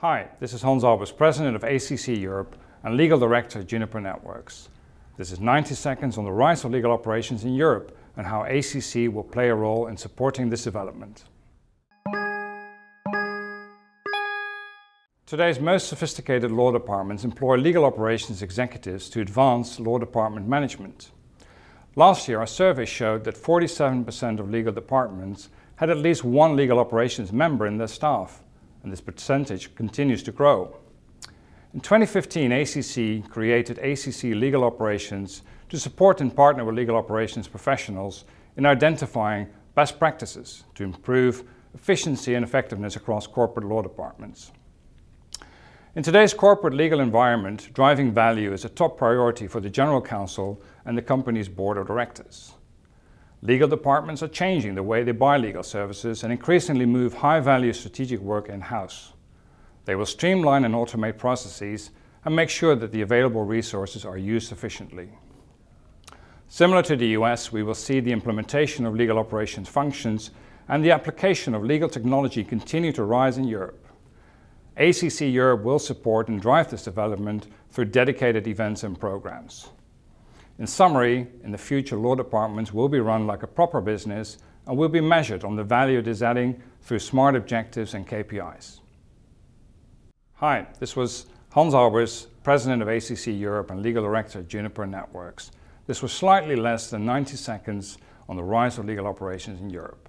Hi, this is Hans Albers, President of ACC Europe and Legal Director at Juniper Networks. This is 90 seconds on the rise of legal operations in Europe and how ACC will play a role in supporting this development. Today's most sophisticated law departments employ legal operations executives to advance law department management. Last year, our survey showed that 47% of legal departments had at least one legal operations member in their staff and this percentage continues to grow. In 2015, ACC created ACC Legal Operations to support and partner with legal operations professionals in identifying best practices to improve efficiency and effectiveness across corporate law departments. In today's corporate legal environment, driving value is a top priority for the General Counsel and the company's Board of Directors. Legal departments are changing the way they buy legal services and increasingly move high-value strategic work in-house. They will streamline and automate processes and make sure that the available resources are used efficiently. Similar to the US, we will see the implementation of legal operations functions and the application of legal technology continue to rise in Europe. ACC Europe will support and drive this development through dedicated events and programs. In summary, in the future law departments will be run like a proper business and will be measured on the value it is adding through smart objectives and KPIs. Hi, this was Hans Albers, President of ACC Europe and Legal Director at Juniper Networks. This was slightly less than 90 seconds on the rise of legal operations in Europe.